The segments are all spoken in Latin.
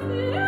Yeah.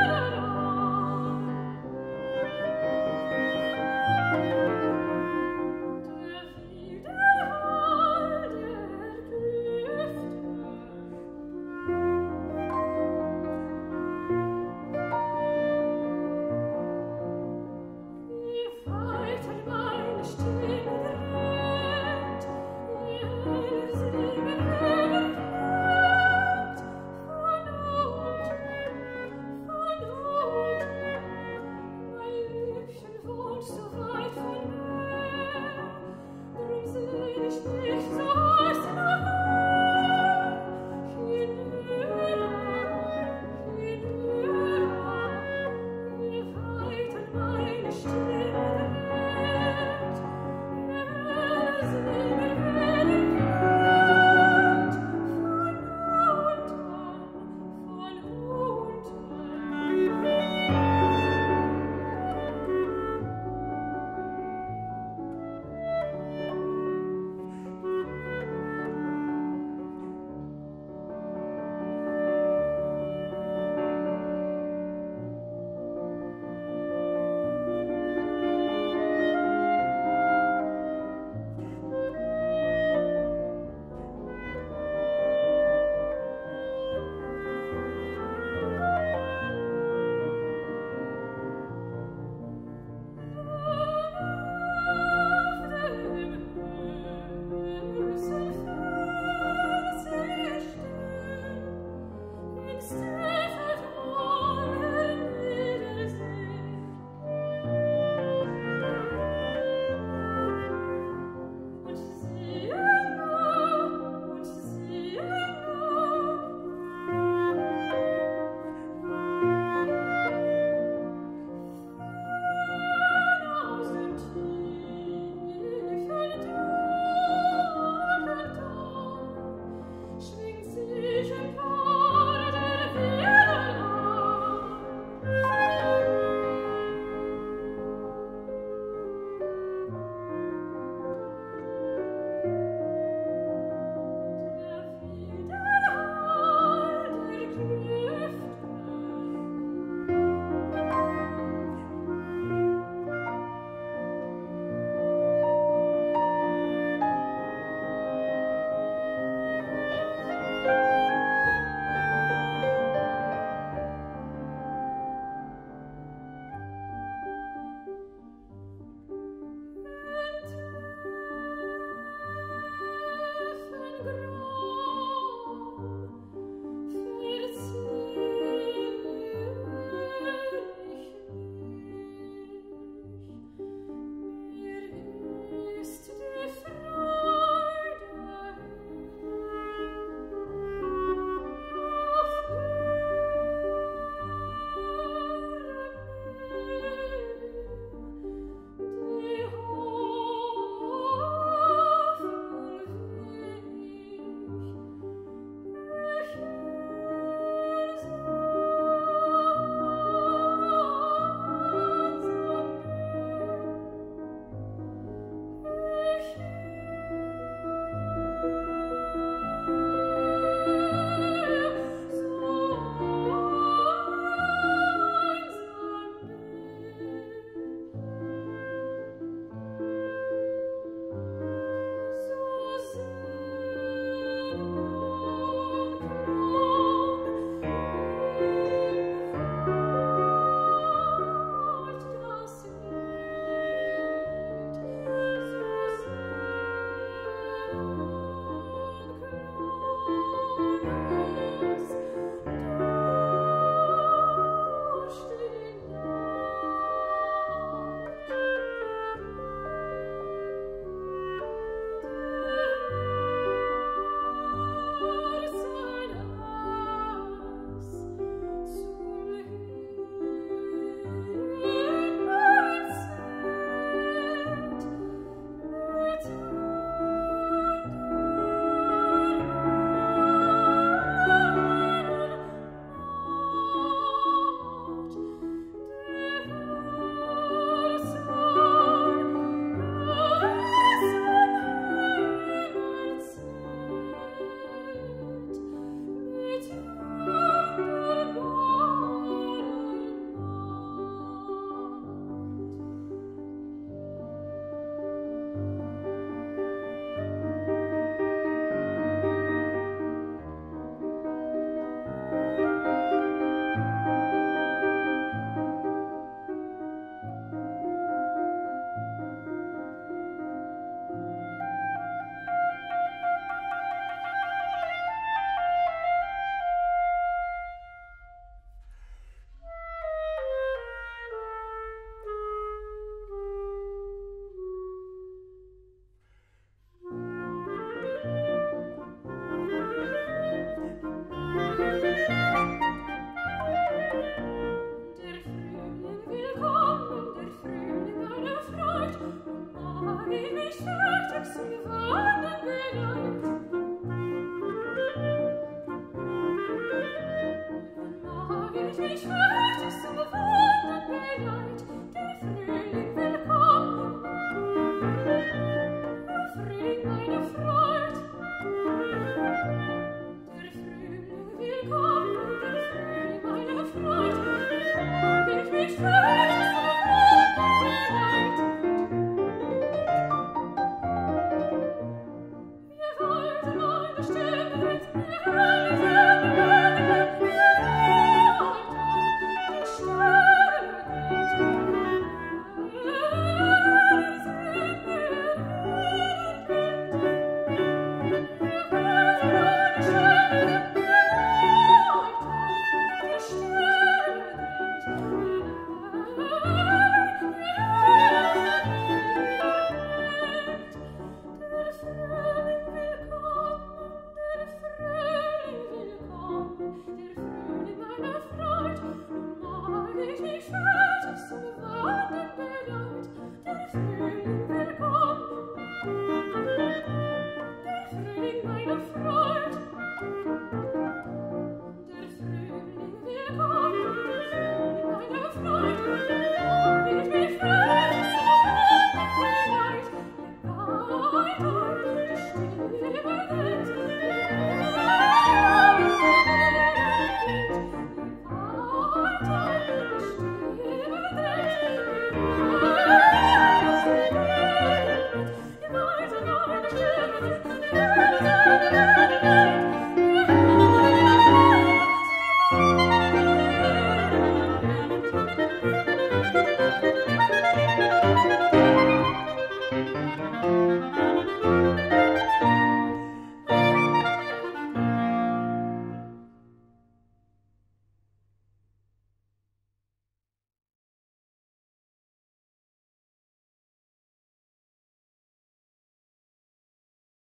Ich fragte, ob sie waren beliebt.